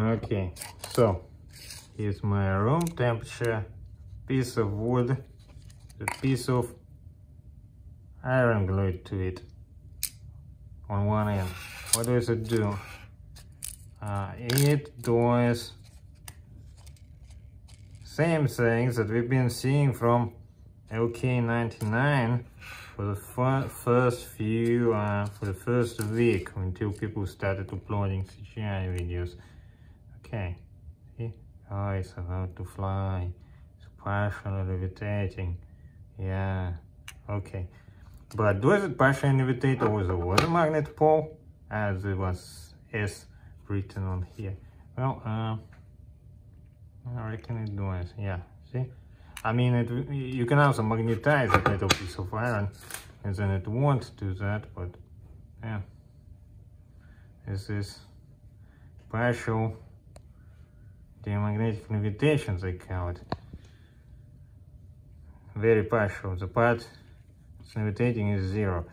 Okay, so here's my room temperature piece of wood, a piece of iron glued to it on one end. What does it do? Uh, it does same things that we've been seeing from LK99 for the fir first few, uh, for the first week until people started uploading CGI videos. Okay, see? Oh, it's about to fly. It's partially levitating. Yeah, okay. But does it partially levitate over the water magnet pole as it was as written on here? Well, uh, I reckon it does, yeah, see? I mean, it, you can also magnetize a little piece of iron and then it won't do that, but yeah. This is partial diamagnetic levitation, they call it. Very partial. The part it's levitating is zero.